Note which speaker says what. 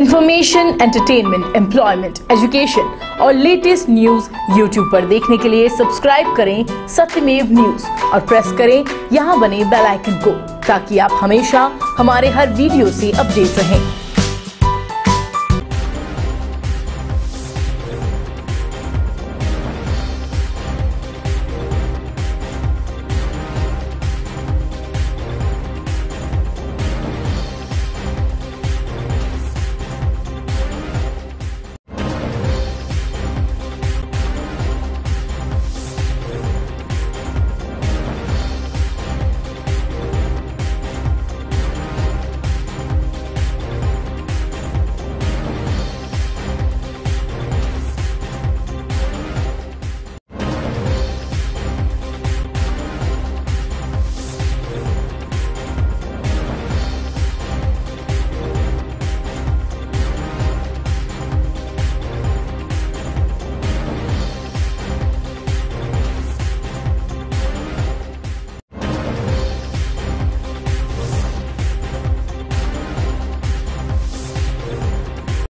Speaker 1: Information entertainment employment education और latest news YouTube पर देखने के लिए सब्सक्राइब करें सत्यमेव न्यूज़ और प्रेस करें यहाँ बने बेल आइकन को ताकि आप हमेशा हमारे हर वीडियो से अपडेट रहें।